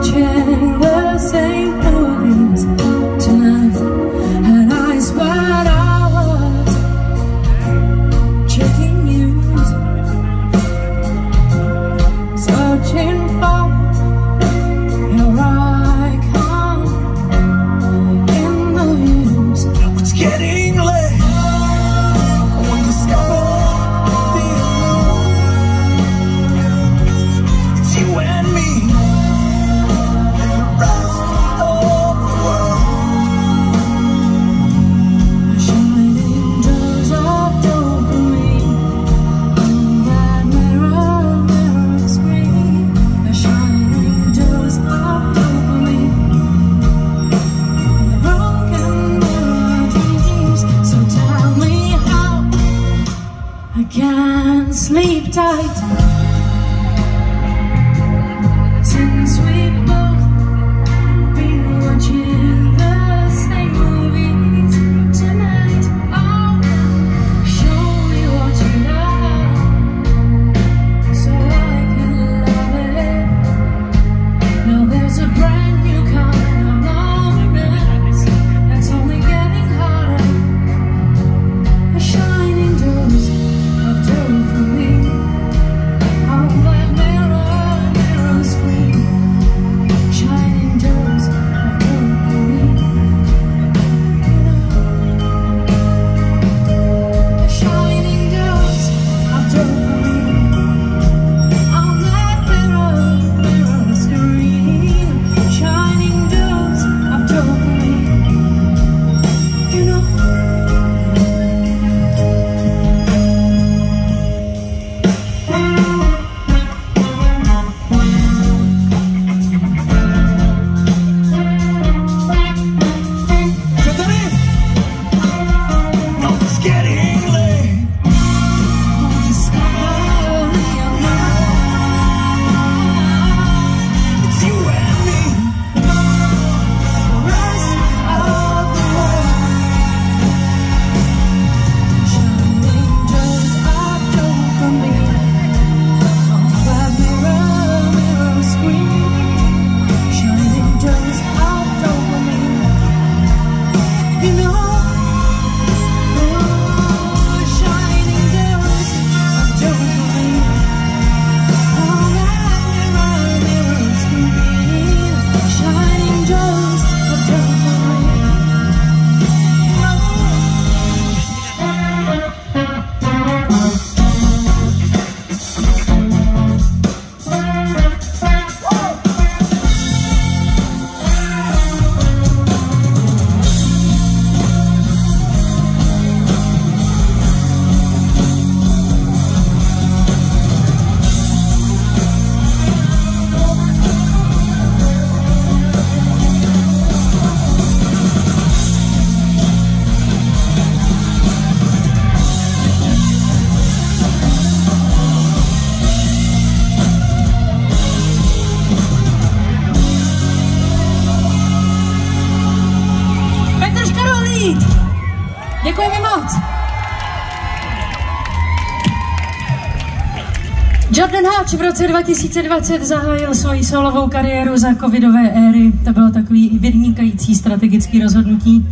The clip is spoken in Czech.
watching the same and sleep tight. Since we Děkujeme moc. Jordan Hatch v roce 2020 zahájil svoji solovou kariéru za covidové éry. To bylo takový vynikající strategický rozhodnutí.